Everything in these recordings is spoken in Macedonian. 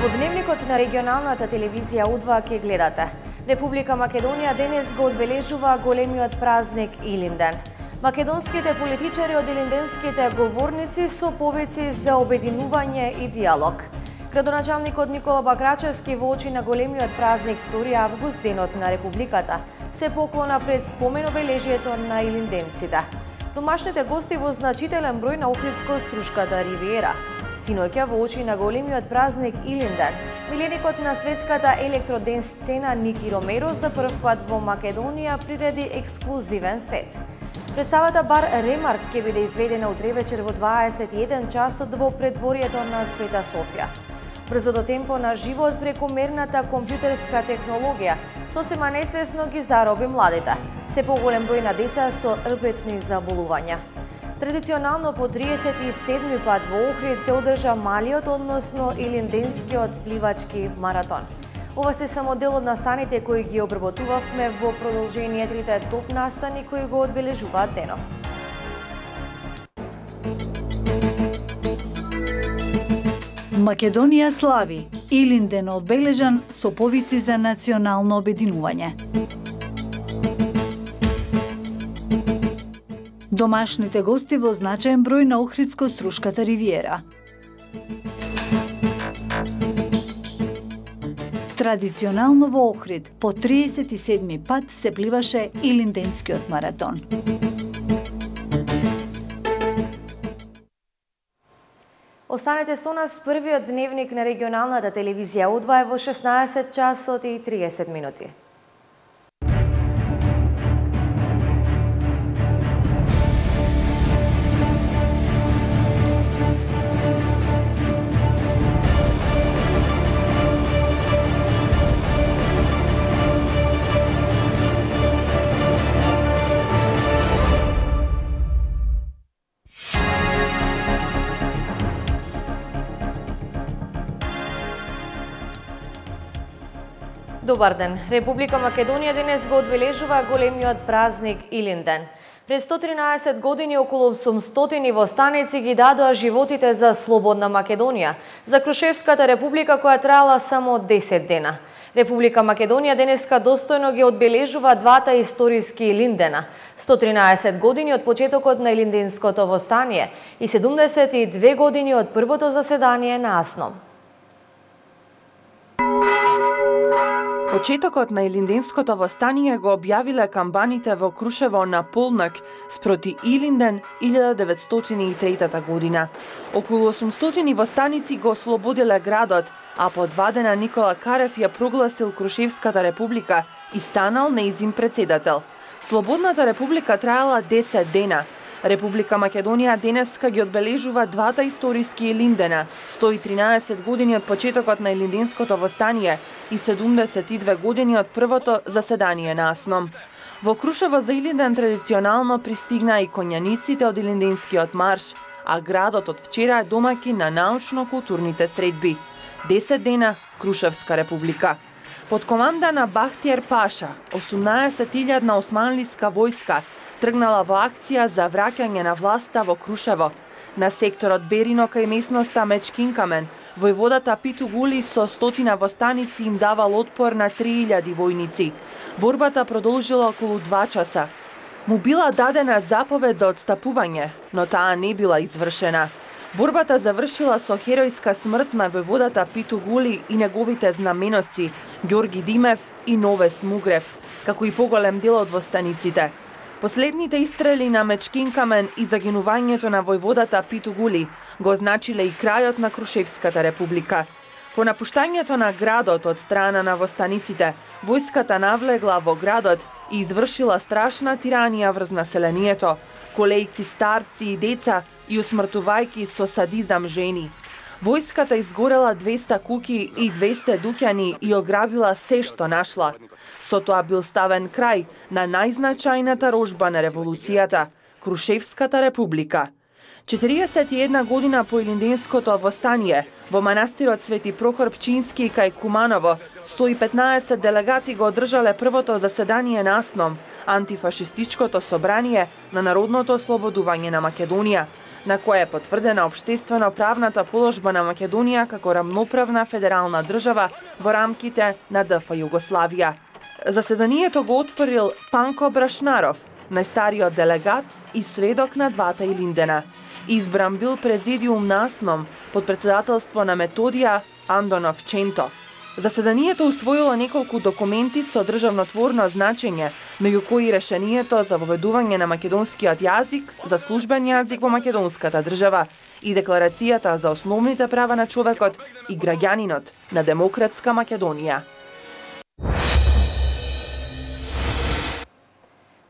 Во дневникот на регионалната телевизија УДВА ке гледате. Република Македонија денес го одбележува големиот празник Илинден. Македонските политичари од илинденските говорници со повици за обединување и диалог. Градоначалникот Никола Бакрачевски во очи на големиот празник 2 август, денот на Републиката, се поклона пред спомен обележието на илинденците. Домашните гости во значителен број на Охридско-Струшката ривиера – Синоќа во очи на големиот празник Илиндар. миленикот на светската електроден сцена Ники Ромеро за прв пат во Македонија приреди ексклузивен сет. Представата Бар Ремарк ќе биде изведена утре вечер во 21 часот во предворието на Света Софија. Брзото темпо на живот прекомерната компјутерска технологија сосема несвесно ги зароби младите. Се поголем број на деца со рбетни заболувања. Традиционално по 37 пат во Охрид се одржа малиот, односно илинденскиот пливачки маратон. Ова се само дел од настаните кои ги обработувавме во продолжение трите топ настани кои го одбележуваат денов. Македонија слави. Илинден одбележан со повици за национално обединување. Домашните гости во значаен број на Охридско-Струшката ривиера. Традиционално во Охрид по 37 пат се пливаше Илинденскиот маратон. Останете со нас првиот дневник на регионалната телевизија У2 во 16 часот и 30 минути. Добар ден. Република Македонија денес го одбележува големиот празник Илинден. Пред 113 години околу 800 востаници ги дадоа животите за слободна Македонија, за Крушевската република која траала само 10 дена. Република Македонија денеска достојно ги одбележува двата историски Илиндена. 113 години од почетокот на Илинденското востание и 72 години од првото заседание на АСНОМ. Почетокот на Илинденското востание го објавиле камбаните во Крушево на полнак спроти Илинден 1903 година. Околу 800 востаници го ослободиле градот, а по два дена Никола Карев ја прогласил Крушевската република и станал неизим председател. Слободната република траела 10 дена, Република Македонија денеска ги одбележува двата историски Елиндена, 113 години од почетокот на Елинденското востание и 72 години од првото заседание на АСНОМ. Во Крушево за Илинден традиционално пристигна и конјаниците од Илинденскиот марш, а градот од вчера е домаки на научно-културните средби. 10 дена Крушевска република. Под команда на Бахтиер Паша, 18.000 османлиска војска тргнала во акција за враќање на власта во Крушево. На секторот Берино кај местноста Мечкинкамен, војводата Питу Гули со стотина востаници им давал отпор на 3000 војници. Борбата продолжила околу 2 часа. Му била дадена заповед за отстапување, но таа не била извршена. Борбата завршила со херојска смрт на војводата Питу Гули и неговите знаменосци Ѓорги Димев и Новес Мугрев, како и поголем дел од востаниците. Последните истрели на Мечкин Камен и загинувањето на војводата Питу Гули го значиле и крајот на Крушевската република. По напуштањето на градот од страна на востаниците, војската навлегла во градот и извршила страшна тиранија врз населението, колејки старци и деца и усмртувајки со садизам жени. Војската изгорела 200 куки и 200 дуќани и ограбила се што нашла. Со тоа бил ставен крај на најзначајната рожба на револуцијата – Крушевската република. 41 година по Илинденското востание, во манастирот Свети Прохор Пчински кај Куманово, 115 делегати го одржале првото заседание на АСНОМ, антифашистичкото собрание на Народното ослободување на Македонија. на кое е потврдена обштествено правната положба на Македонија како рамноправна федерална држава во рамките на ДФ Југославија. Заседанието го отворил Панко Брашнаров, најстариот делегат и сведок на двата Илиндена. Избран бил президиум насном под председателство на Методија Андонов Ченто. Заседанието усвоило неколку документи со државнотворно значење, меѓу кои решението за воведување на македонскиот јазик за службен јазик во македонската држава и декларацијата за основните права на човекот и граѓанинот на демократска Македонија.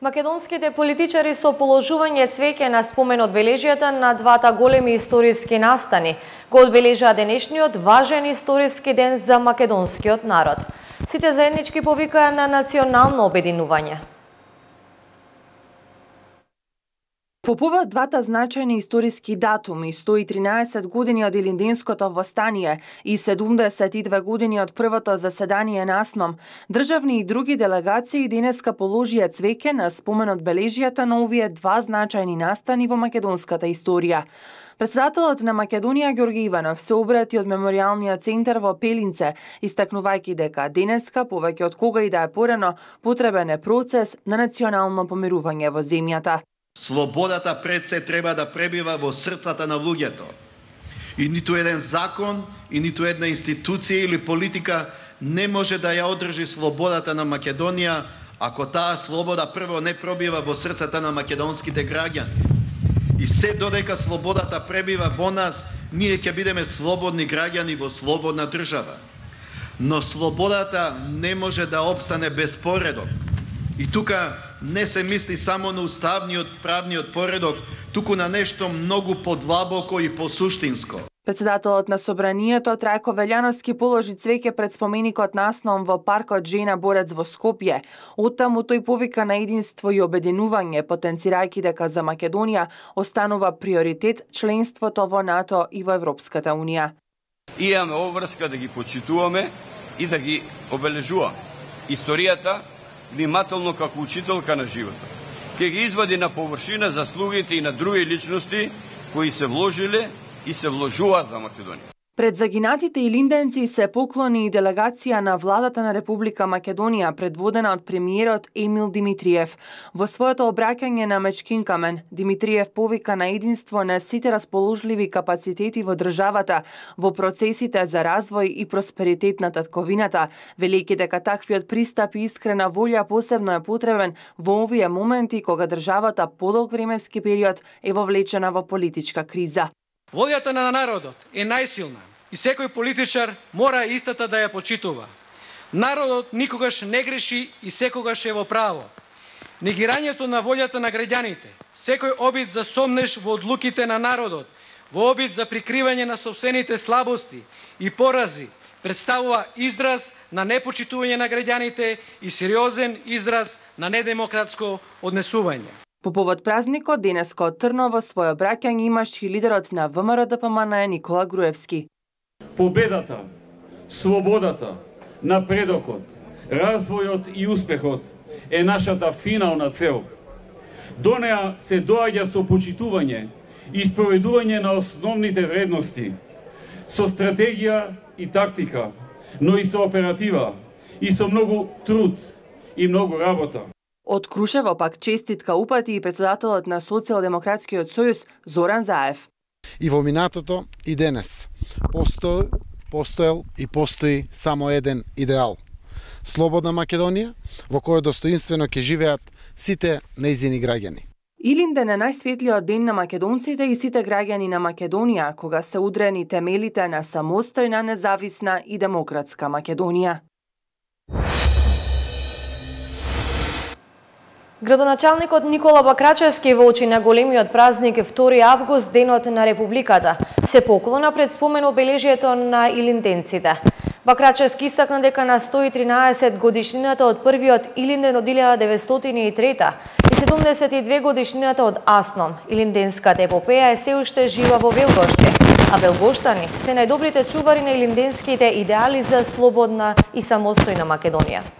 Македонските политичари со положување цвеќе на спомен одбележијата на двата големи историски настани го одбележаа денешниот важен историски ден за македонскиот народ. Сите заеднички повикаа на национално обединување. По двата значајни историски датуми, 113 години од Илиндинското востание и 72 години од првото заседание на АСНОМ, државни и други делегации денеска положија цвеќе на спомен од бележијата на овие два значајни настани во македонската историја. Председателот на Македонија Ѓорги Иванов се обрати од мемориалниот центар во Пелинце, истакнувајќи дека денеска, повеќе од кога и да е порано, потребен е процес на национално помирување во земјата. Слободата пред се треба да пребива во срцата на луѓето. И ниту еден закон, и ниту една институција или политика не може да ја одржи слободата на Македонија, ако таа слобода прво не пробива во срцата на македонските граѓани. И се додека слободата пребива во нас, ние ќе бидеме слободни граѓани во слободна држава. Но слободата не може да обстане без поредок. И тука не се мисли само на уставниот правниот поредок, туку на нешто многу подлабоко и посуштинско. Председателот на Собранието Трајко Велјановски положи цвеќе пред споменикот на основ во паркот Жена Борец во Скопје. Оттаму тој повика на единство и обединување, потенцирајќи дека за Македонија останува приоритет членството во НАТО и во Европската Унија. Имаме обврска да ги почитуваме и да ги обележуваме. Историјата внимателно како учителка на животот. Ке ги извади на површина заслугите и на други личности кои се вложиле и се вложуваат за Македонија. Пред загинатите и линденци се поклони и делегација на владата на Република Македонија предводена од премиерот Емил Димитриев. Во своето обраќање на Мечкин Камен, Димитриев повика на единство на сите расположливи капацитети во државата во процесите за развој и просперитет на татковината, велики дека таквиот пристап и искрена волја посебно е потребен во овие моменти кога државата подолг временски период е вовлечена во политичка криза. Волјата на народот е најсилна и секој политичар мора истата да ја почитува. Народот никогаш не греши и секогаш е во право. Негирањето на волјата на граѓаните, секој обид за сомнеш во одлуките на народот, во обид за прикривање на собствените слабости и порази, представува израз на непочитување на граѓаните и сериозен израз на недемократско однесување. По повод празникот, денеско од Трново своје обраќање имаш и лидерот на ВМРО ДПМН Никола Груевски победата, слободата, напредокот, развојот и успехот е нашата финална цел. До неа се доаѓа со почитување и исповедување на основните вредности, со стратегија и тактика, но и со оператива, и со многу труд и многу работа. Од Крушево пак честитка упати и председателот на Социјалдемократскиот сојуз Зоран Заев. И во минатото и денес постои, постоел и постои само еден идеал. Слободна Македонија, во која достоинствено ќе живеат сите неизини граѓани. Илинден е најсветлиот ден на македонците и сите граѓани на Македонија, кога се удрени темелите на самостојна, независна и демократска Македонија. Градоначалникот Никола Бакрачевски во очи на големиот празник 2 август, денот на Републиката, се поклона пред спомен обележието на илинденците. Бакрачевски истакна дека на 113 годишнината од првиот Илинден од 1903 и 72 годишнината од Аснон, Илинденската епопеја е се уште жива во Велгоште, а Велгоштани се најдобрите чувари на илинденските идеали за слободна и самостојна Македонија.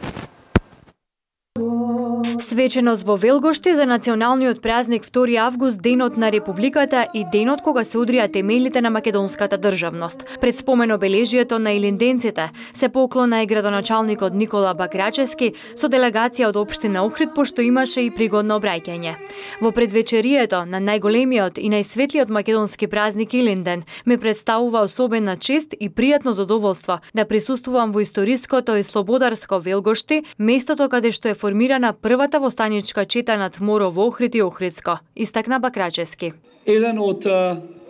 Свеченост во Велгоште за националниот празник 2 август, денот на Републиката и денот кога се удрија темелите на македонската државност. Пред спомен обележието на илинденците се поклона и градоначалникот Никола Бакрачески со делегација од општина Охрид пошто имаше и пригодно обраќање. Во предвечерието на најголемиот и најсветлиот македонски празник Илинден ме представува особена чест и пријатно задоволство да присуствувам во историското и слободарско Велгоште, местото каде што е формирана првата Средбата во Станичка чета над Моро во Охрид и Охридско, истакна Бакрачески. Еден од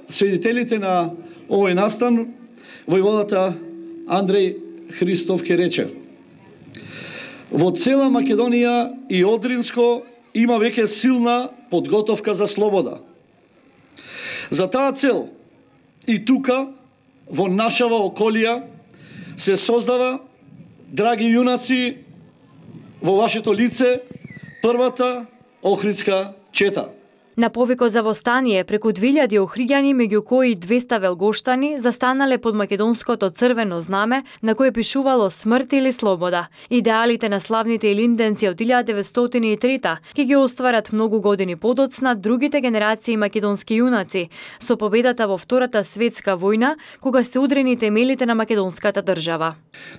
свидетелите на овој настан, војводата Андреј Христов ке рече Во цела Македонија и Одринско има веќе силна подготовка за слобода. За таа цел и тука, во нашава околија, се создава, драги јунаци, во вашето лице, првата Охридска чета. На повико за востание, преку 2000 охриѓани, меѓу кои 200 велгоштани, застанале под македонското црвено знаме, на кое пишувало смрт или слобода. Идеалите на славните илинденци од 1903 ќе ги остварат многу години подоцна другите генерации македонски јунаци, со победата во Втората светска војна, кога се удрени темелите на македонската држава.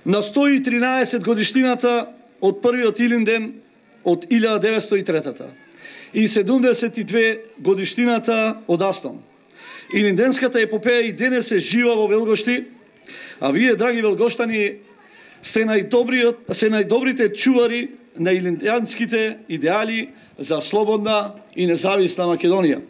На 113 годиштината од првиот Илинден од 1903 и 72 годиштината од Астон. Илинденската епопеја и денес е жива во Велгошти, а вие, драги велгоштани, се најдобриот, се најдобрите чувари на илинденските идеали за слободна и независна Македонија.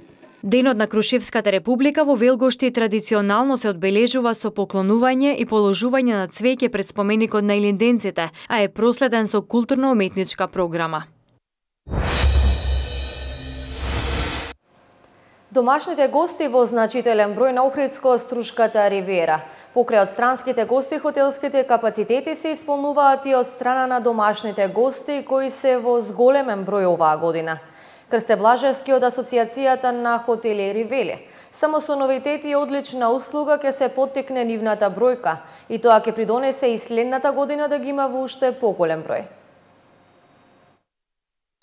Денот на Крушевската република во Велгошти традиционално се одбележува со поклонување и положување на цвеќе пред споменикот на илинденците, а е проследен со културно-уметничка програма. Домашните гости во значителен број на Охридско струшката ривера. Покрај од странските гости, хотелските капацитети се исполнуваат и од страна на домашните гости кои се во зголемен број оваа година. Крсте Блажевски од Асоциацијата на хотелери веле, Само со новитети и одлична услуга ќе се поттикне нивната бројка и тоа ќе придонесе и следната година да ги има во уште поголем број.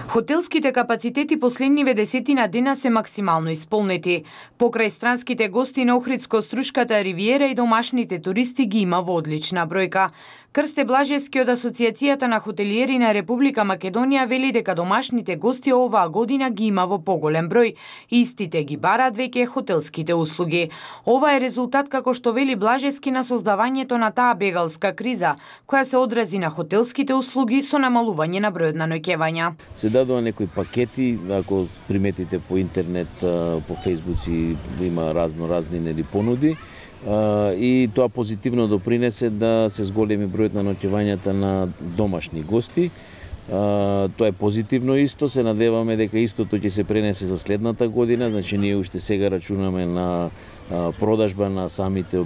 Хотелските капацитети последниве десетина дена се максимално исполнети. Покрај странските гости на Охридско-Струшката ривиера и домашните туристи ги има во одлична бројка. Крсте Блажевски од Асоциацијата на хотелиери на Република Македонија вели дека домашните гости оваа година ги има во поголем број. Истите ги бараат веќе хотелските услуги. Ова е резултат како што вели Блажевски на создавањето на таа бегалска криза, која се одрази на хотелските услуги со намалување на бројот на ноќевања. Се дадува некои пакети, ако приметите по интернет, по фейсбуци има разно разни нели понуди и тоа позитивно допринесе да се зголеми бројот на ноќевањата на домашни гости. Тоа е позитивно исто, се надеваме дека истото ќе се пренесе за следната година, значи ние уште сега рачунаме на продажба на самите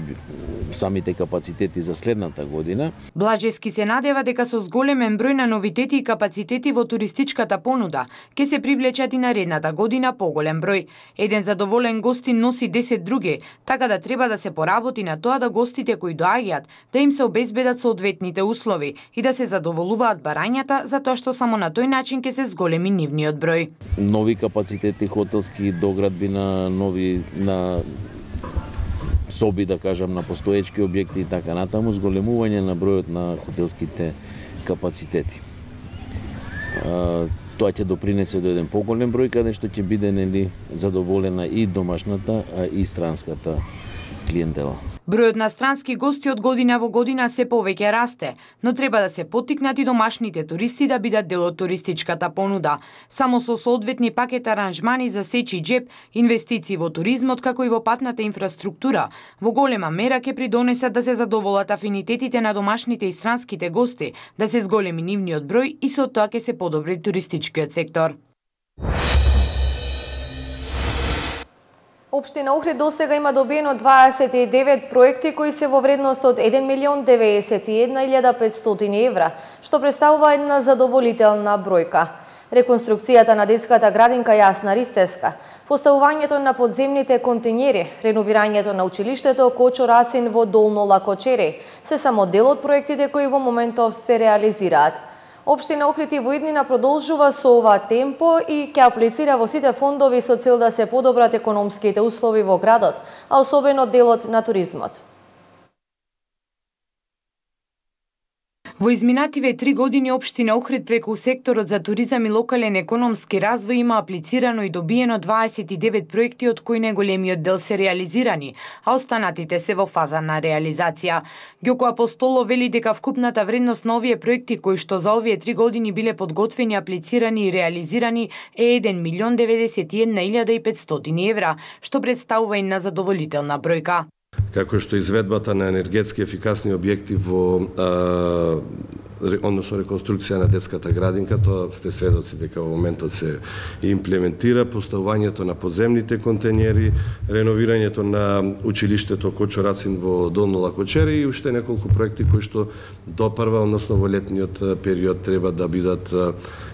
самите капацитети за следната година. Блажески се надева дека со зголемен број на новитети и капацитети во туристичката понуда ќе се привлечат и наредната година поголем број. Еден задоволен гостин носи 10 други, така да треба да се поработи на тоа да гостите кои доаѓаат да им се обезбедат соодветните услови и да се задоволуваат барањата за тоа што само на тој начин ќе се зголеми нивниот број. Нови капацитети хотелски доградби на нови на соби, да кажам, на постоечки објекти и така натаму, зголемување на бројот на хотелските капацитети. Тоа ќе допринесе до еден поголем број каде што ќе биде нели задоволена и домашната, а и странската клиентела. Бројот на странски гости од година во година се повеќе расте, но треба да се поттикнат и домашните туристи да бидат дел од туристичката понуда. Само со соодветни пакет аранжмани за сечи джеп, инвестиции во туризмот како и во патната инфраструктура, во голема мера ќе придонесат да се задоволат афинитетите на домашните и странските гости, да се зголеми нивниот број и со тоа ќе се подобри туристичкиот сектор. Општина Охрид досега има добиено 29 проекти кои се во вредност од 1 милион 91.500 евра, што представува една задоволителна бројка. Реконструкцијата на детската градинка Јасна Ристеска, поставувањето на подземните континери, реновирањето на училиштето Кочо Рацин во Долно Лакочери, се само дел од проектите кои во моментов се реализираат. Општина Охрид и Воиднина продолжува со ова темпо и ќе аплицира во сите фондови со цел да се подобрат економските услови во градот, а особено делот на туризмот. Во изминативе три години Обштина Охрид преку секторот за туризам и локален економски развој има аплицирано и добиено 29 проекти од кои најголемиот дел се реализирани, а останатите се во фаза на реализација. Гјоко Апостоло вели дека вкупната вредност на овие проекти кои што за овие три години биле подготвени, аплицирани и реализирани е 1 милион 91.500 евра, што представува и на задоволителна бројка како што изведбата на енергетски ефикасни објекти во а, односно реконструкција на детската градинка, тоа сте сведоци дека во моментот се имплементира, поставувањето на подземните контенери, реновирањето на училиштето Кочо Рацин во Долно Лакочере и уште неколку проекти кои што допарва, односно во летниот период треба да бидат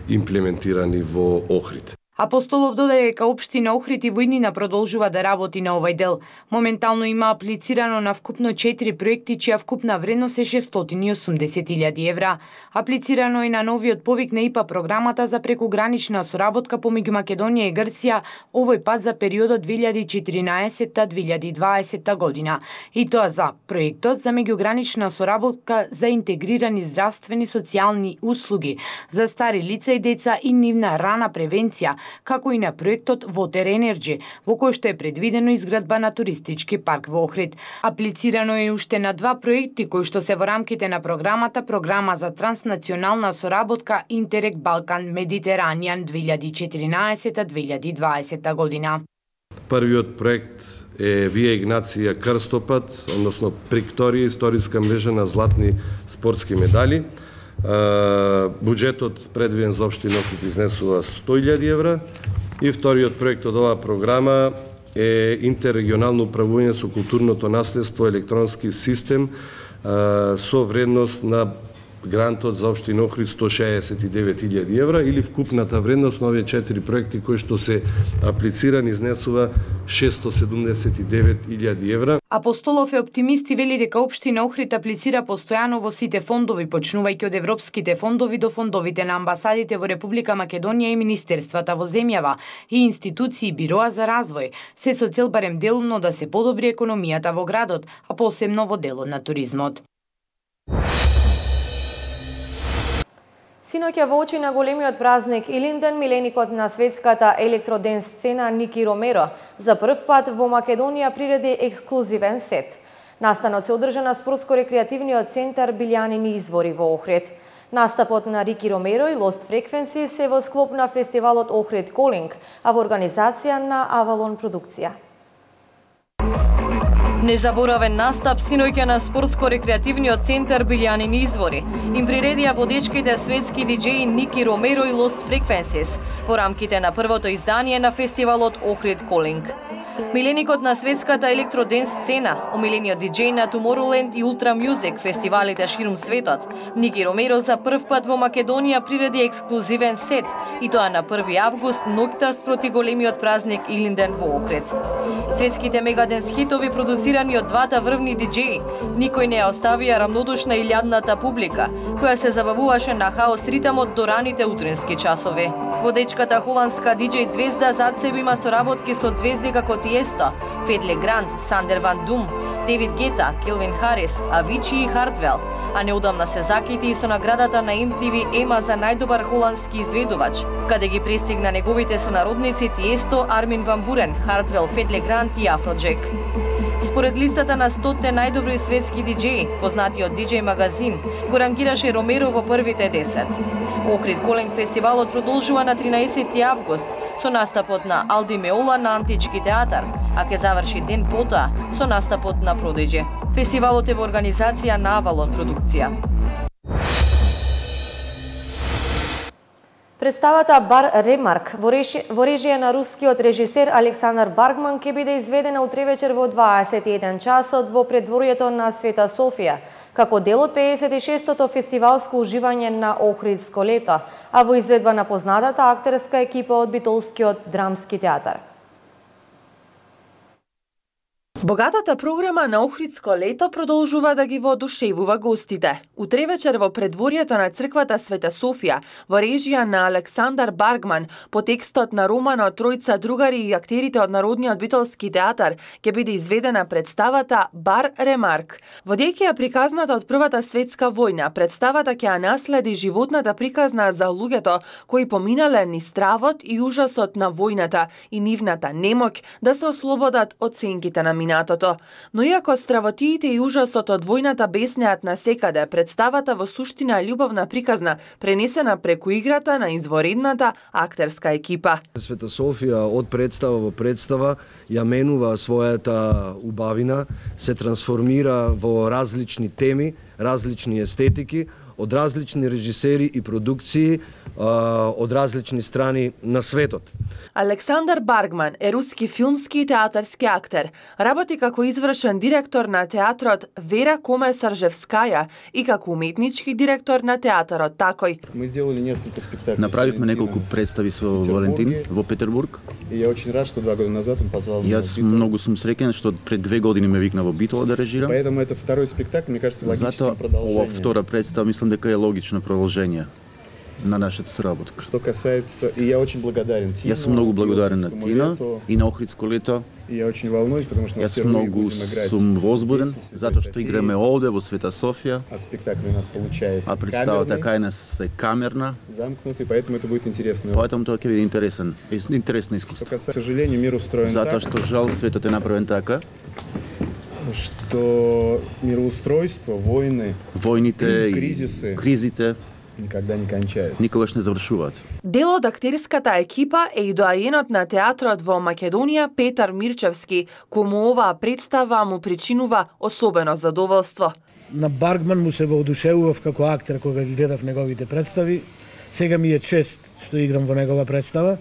имплементирани во Охрид. Апостолов додаде дека општина Охрид и Војнина продолжува да работи на овој дел. Моментално има аплицирано на вкупно 4 проекти чија вкупна вредност е 680.000 евра. Аплицирано е на новиот повик на ИПА програмата за прекогранична соработка помеѓу Македонија и Грција, овој пат за периодот 2014-2020 година. И тоа за проектот за меѓугранична соработка за интегрирани здравствени социјални услуги за стари лица и деца и нивна рана превенција како и на проектот Water Energy, во кој што е предвидено изградба на туристички парк во Охрид. Аплицирано е уште на два проекти кои што се во рамките на програмата Програма за транснационална соработка Интерек Балкан Медитеранијан 2014-2020 година. Првиот проект е Вија Игнација Крстопат, односно Прикторија, историска мрежа на златни спортски медали буџетот предвиден за општина Охрид изнесува 100.000 евра и вториот проект од оваа програма е интеррегионално управување со културното наследство електронски систем со вредност на грантот за општина Охрид 169.000 евра или вкупната вредност на овие четири проекти кои што се аплицирани изнесува 679.000 евра. Апостолов е оптимист и вели дека општина Охрид аплицира постојано во сите фондови, почнувајќи од европските фондови до фондовите на амбасадите во Република Македонија и министерствата во земјава и институции и бироа за развој, се со цел барем делумно да се подобри економијата во градот, а посебно во делот на туризмот. Синоќа во очи на големиот празник Илинден, миленикот на светската електроден сцена Ники Ромеро за прв пат во Македонија приреди ексклузивен сет. Настанот се одржа на спортско-рекреативниот центар Билјанини извори во Охрид. Настапот на Рики Ромеро и Lost Фреквенси се во склоп на фестивалот Охрид Колинг, а во организација на Авалон продукција. Незаборавен настап синоќа на спортско-рекреативниот центар Билјанин извори. Им приредија водечките светски диджеи Ники Ромеро и Lost Frequencies во рамките на првото издание на фестивалот Охрид Колинг. Миленикот на светската електроден сцена, омилениот диджеј на Tomorrowland и Ultra Music фестивалите ширум светот, Ники Ромеро за прв пат во Македонија приреди ексклузивен сет, и тоа на 1 август ноќта спроти големиот празник Илинден во окрет. Светските мегаденс хитови продуцирани од двата врвни диджеи, никој не ја оставија рамнодушна илјадната публика, која се забавуваше на хаос ритамот до раните утренски часови. Водечката холандска диджеј звезда зад себе има соработки со звезди како Тиесто, Федле Грант, Сандер Ван Дум, Девид Гета, Келвин Харис, Авичи и Хартвел, а неудамна се закити и со наградата на MTV Ема за најдобар холандски изведувач, каде ги пристигна неговите сонародници Тиесто, Армин Ван Бурен, Хартвел, Федле Грант и Афроджек. Според листата на 100 најдобри светски диджеи, познати од DJ магазин, го рангираше Ромеро во првите 10. Охрид Коленг фестивалот продолжува на 13 август со настапот на Алди Меола на Антички театар, а ке заврши ден потоа со настапот на Продиджи. Фестивалот е во организација на Авалон продукција. Представата Бар Ремарк во, режија на рускиот режисер Александар Баргман ќе биде изведена утре вечер во 21 часот во предворието на Света Софија, како дел од 56-тото фестивалско уживање на Охридско лето, а во изведба на познатата актерска екипа од Битолскиот драмски театар. Богатата програма на Охридско лето продолжува да ги воодушевува гостите. Утре вечер во предворието на црквата Света Софија, во режија на Александар Баргман, по текстот на романот Тројца другари и актерите од Народниот битолски театар, ќе биде изведена представата Бар Ремарк. Водејќи ја приказната од Првата светска војна, представата ќе ја наследи животната приказна за луѓето кои поминале ни стравот и ужасот на војната и нивната немоќ да се ослободат од сенките на минатото. Но иако стравотиите и ужасот од војната беснеат на секаде, представата во суштина е љубовна приказна, пренесена преку играта на изворедната актерска екипа. Света Софија од представа во представа ја менува својата убавина, се трансформира во различни теми, различни естетики, од различни режисери и продукции од различни страни на светот. Александар Баргман е руски филмски и театарски актер. Работи како извршен директор на театрот Вера Коме Саржевскаја и како уметнички директор на театарот Такој. Направивме неколку представи со Валентин во Петербург. И ја очень рад што два година назад он позвал Јас многу сум среќен што пред две години ме викна во Битола да режирам. Поэтому это второй спектакль, мне кажется, логичное Зато продолжение. ова втора представа мислам дека е логично продолжение на нашата соработка. Что касается, и я очень благодарен Тино. Јас сум многу благодарен на Охридскому Тина лету. и на Охридско лето. И я очень волнуюсь, потому что Јас многу сум возбуден, затоа што играме овде во Света Софија, А спектакль у нас получается а представата камерный, кај нас е камерна, замкнутый, поэтому это будет интересно. поетому тоа ќе биде интересен, интересно искуство. Что касается, к сожалению, мир устроен Затоа так, што жал светот е направен така, что мироустройство, войны, војните и кризисы кризите никогда не кончаются. никогаш не завршуваат. Дел од актерската екипа е и доаенот на театрот во Македонија Петар Мирчевски, кому оваа представа му причинува особено задоволство. На Баргман му се воодушевував како актер кога ги гледав неговите представи. Сега ми е чест што играм во негова представа,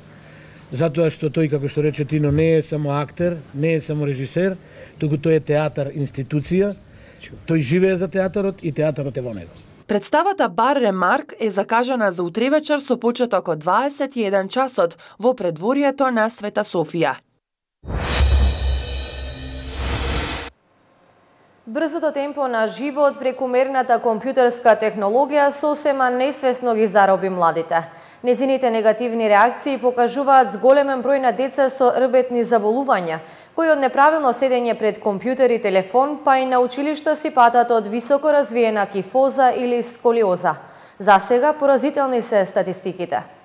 затоа што тој, како што рече Тино, не е само актер, не е само режисер, туку тој е театар институција. Тој живее за театарот и театарот е во него. Представата Бар Ремарк е закажана за утре вечер со почеток од 21 часот во предворието на Света Софија. Брзото темпо на живот, прекумерната компјутерска технологија сосема несвесно ги зароби младите. Незините негативни реакции покажуваат зголемен број на деца со рбетни заболувања, кои од неправилно седење пред компјутер и телефон, па и на училишта си патат од високо развиена кифоза или сколиоза. За сега поразителни се статистиките.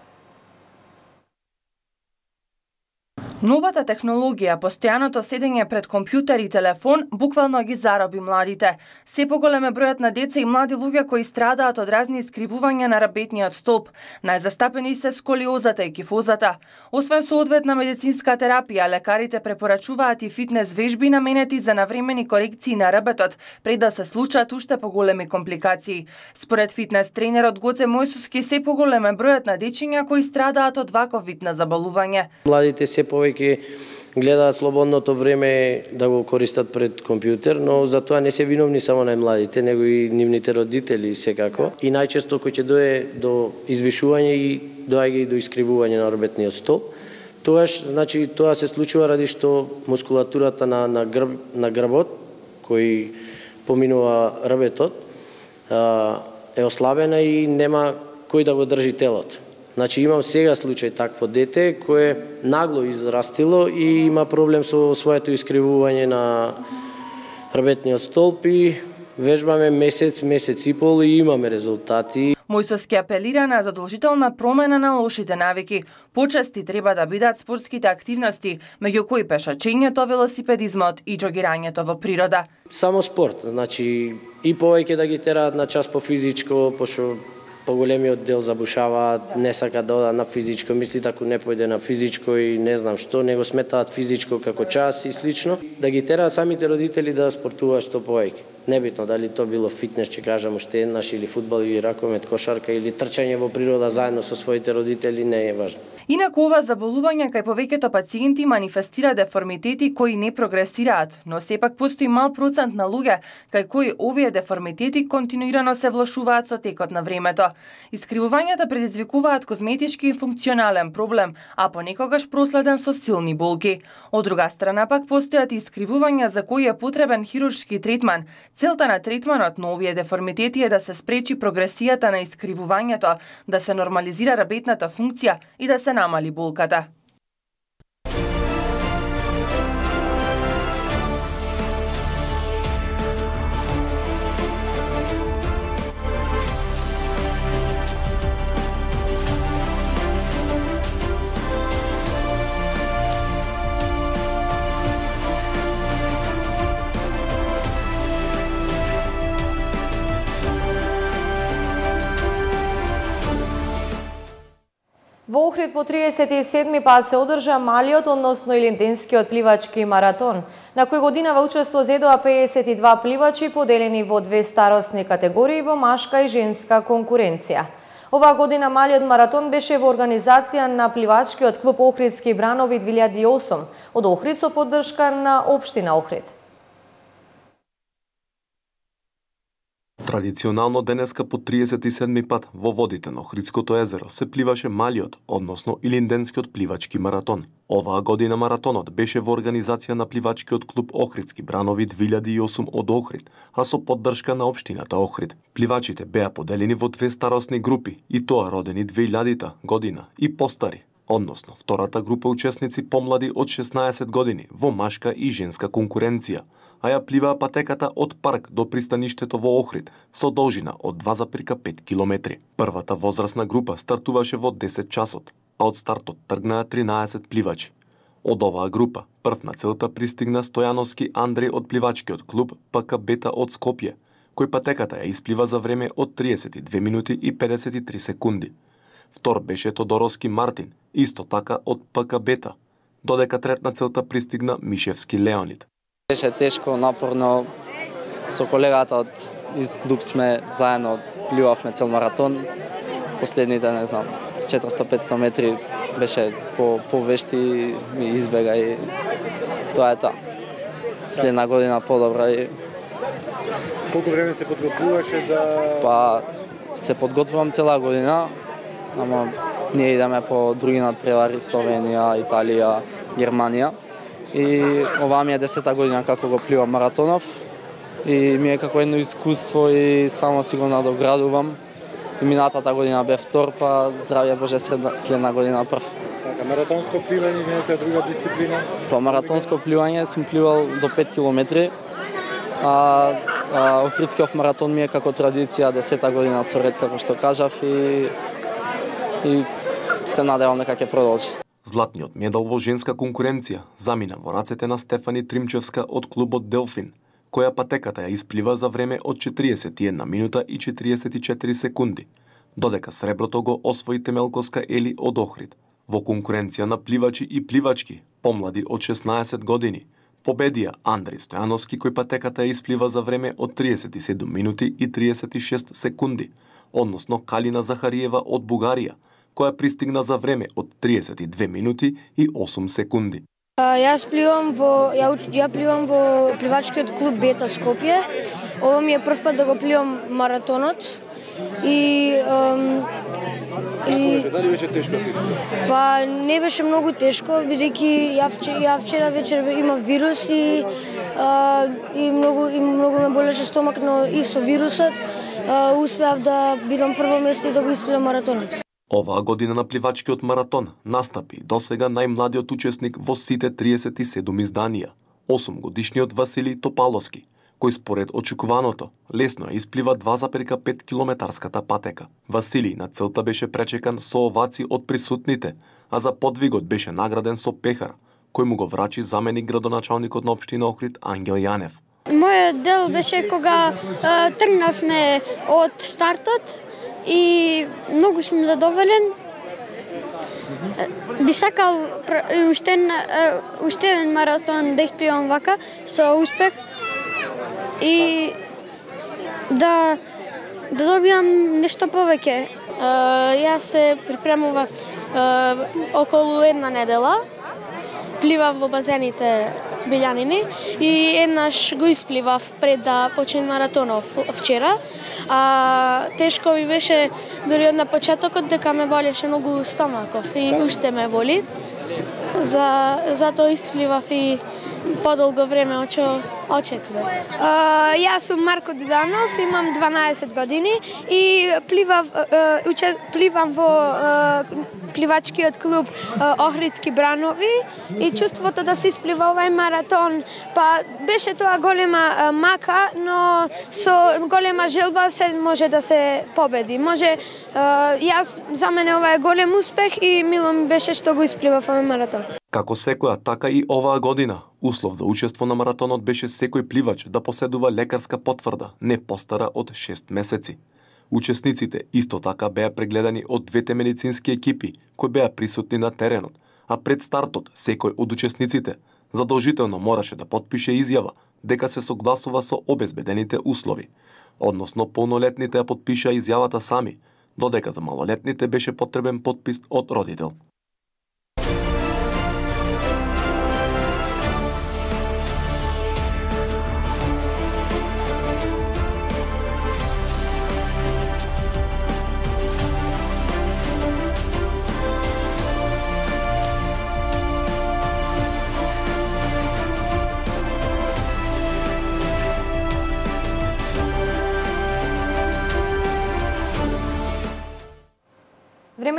Новата технологија, постојаното седење пред компјутер и телефон, буквално ги зароби младите. Се поголем е бројот на деца и млади луѓе кои страдаат од разни искривувања на рабетниот столб. Најзастапени се сколиозата и кифозата. Освен соодветна медицинска терапија, лекарите препорачуваат и фитнес вежби наменети за навремени корекции на работот, пред да се случат уште поголеми компликации. Според фитнес тренерот Гоце Мојсуски, се поголем е бројот на дечиња кои страдаат од ваков вид на заболување. Младите се повеќе гледаат слободното време да го користат пред компјутер, но за тоа не се виновни само најмладите, него и нивните родители секако. И најчесто кој ќе дое до извишување и доаѓа и до искривување на орбетниот столб. Тогаш, значи, тоа се случува ради што мускулатурата на, на, грб, на грбот, кој поминува рбетот, е ослабена и нема кој да го држи телото. Значи имам сега случај такво дете кое нагло израстило и има проблем со своето искривување на рбетниот столб и вежбаме месец, месец и пол и имаме резултати. Мојсовски апелира на задолжителна промена на лошите навики. Почести треба да бидат спортските активности, меѓу кои пешачењето, велосипедизмот и джогирањето во природа. Само спорт, значи и повеќе да ги тераат на час по физичко, пошто поголемиот дел забушаваат, не сака да одат на физичко, мислите ако не појде на физичко и не знам што, него сметаат физичко како час и слично, да ги тераат самите родители да спортуваат што повеќе. Небитно дали тоа било фитнес, ќе кажам уште еднаш, или фудбал, или ракомет, кошарка, или трчање во природа заедно со своите родители, не е важно. Инаку ова заболување кај повеќето пациенти манифестира деформитети кои не прогресираат, но сепак постои мал процент на луѓе кај кои овие деформитети континуирано се влошуваат со текот на времето. Искривувањата предизвикуваат козметички и функционален проблем, а понекогаш проследен со силни болки. Од друга страна пак постојат и искривувања за кои е потребен хируршки третман. Целта на третманот на овие деформитети е да се спречи прогресијата на искривувањето, да се нормализира работната функција и да се Nama-lah kata. Пред по 37 пат се одржа малиот, односно Илинденскиот пливачки маратон, на кој година во учество зедоа 52 пливачи поделени во две старосни категории во машка и женска конкуренција. Оваа година малиот маратон беше во организација на пливачкиот клуб Охридски бранови 2008 од Охрид со поддршка на Обштина Охрид. Традиционално денеска по 37 пат во водите на Охридското езеро се пливаше малиот, односно Илинденскиот пливачки маратон. Оваа година маратонот беше во организација на пливачкиот клуб Охридски бранови 2008 од Охрид, а со поддршка на општината Охрид. Пливачите беа поделени во две старосни групи, и тоа родени 2000 година и постари, односно втората група учесници помлади од 16 години во машка и женска конкуренција, а ја пливаа патеката од парк до пристаништето во Охрид со должина од 2,5 километри. Првата возрастна група стартуваше во 10 часот, а од стартот тргнаа 13 пливачи. Од оваа група, прв на целта пристигна Стојановски Андреј од пливачкиот клуб ПК Бета од Скопје, кој патеката ја исплива за време од 32 минути и 53 секунди. Втор беше Тодоровски Мартин, исто така од ПК Бета, додека трет на целта пристигна Мишевски Леонид. Беше тешко, напорно. Со колегата од ист клуб сме заедно пливавме цел маратон. Последните, не знам, 400-500 метри беше по повешти ми избега и тоа е тоа. Следна година подобра и Колку време се подготвуваше да па се подготвувам цела година, ама ние идеме по други надпревари Словенија, Италија, Германија. И оваа ми е десета година како го пливам маратонов и ми е како едно искуство и само си го надоградувам. И минатата година бе втор, па здравје Боже следна, следна година прв. така маратонско пливање е друга дисциплина? Па маратонско пливање сум пливал до 5 километри, а, а Охридскиот маратон ми е како традиција десета година со ред како што кажав и и се надевам дека ќе продолжи. Златниот медал во женска конкуренција замина во рацете на Стефани Тримчевска од клубот Делфин, која патеката ја исплива за време од 41 минута и 44 секунди, додека среброто го освои Темелкоска Ели од Охрид. Во конкуренција на пливачи и пливачки, помлади од 16 години, победија Андри Стојановски кој патеката ја исплива за време од 37 минути и 36 секунди, односно Калина Захариева од Бугарија, која пристигна за време од 32 минути и 8 секунди. А, јас пливам во ја, ја пливам во пливачкиот клуб Бета Скопје. Ова ми е прв пат да го пливам маратонот. И ем, и Дали беше тешко се исплива? па не беше многу тешко бидејќи ја, вче- ја вчера вечер има вирус и а, и многу и многу ме болеше стомак, но и со вирусот а, успеав да бидам прво место и да го исплевам маратонот. Оваа година на пливачкиот маратон настапи досега најмладиот учесник во сите 37 изданија, 8 годишниот Васили Топаловски, кој според очекуваното лесно ја исплива 2,5 километарската патека. Васили на целта беше пречекан со оваци од присутните, а за подвигот беше награден со пехар, кој му го врачи заменик градоначалникот на општина Охрид Ангел Јанев. Мојот дел беше кога а, тргнавме од стартот и многу сум задоволен. Би сакал уште, уште еден маратон да испливам вака со успех и да да добиам нешто повеќе. јас се припремувам околу една недела. Пливав во базените белјанини и еднаш го испливав пред да почне маратонов вчера. А тешко ми беше дури од на почетокот дека ме болеше многу стомаков и уште ме боли. За затоа испливав и подолго време очо што очекував. Uh, јас сум Марко Диданов, имам 12 години и пливав, uh, уче, пливам во uh, пливачкиот клуб Охридски бранови и чувството да се исплива овај маратон, па беше тоа голема мака, но со голема желба се може да се победи. Може, јас, за мене ова е голем успех и мило ми беше што го испливав овај маратон. Како секоја, така и оваа година, услов за учество на маратонот беше секој пливач да поседува лекарска потврда не постара од 6 месеци. Учесниците исто така беа прегледани од двете медицински екипи кои беа присутни на теренот, а пред стартот секој од учесниците задолжително мораше да подпише изјава дека се согласува со обезбедените услови. Односно, полнолетните ја подпиша изјавата сами, додека за малолетните беше потребен подпис од родител.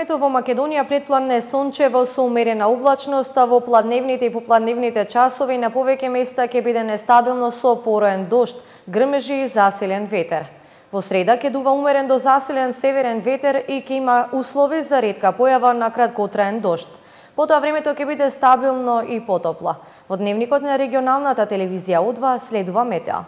Времето во Македонија предпладне сончево со умерена облачност, а во пладневните и попладневните часови на повеќе места ќе биде нестабилно со пороен дошт, грмежи и засилен ветер. Во среда ќе дува умерен до засилен северен ветер и ќе има услови за ретка појава на краткотраен дошт. Потоа времето ќе биде стабилно и потопло. Во дневникот на регионалната телевизија Одва следува метеа.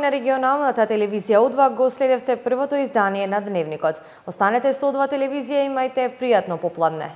На регионалната телевизија Одва го следевте првото издание на Дневникот. Останете со Одва телевизија и имајте пријатно попладне.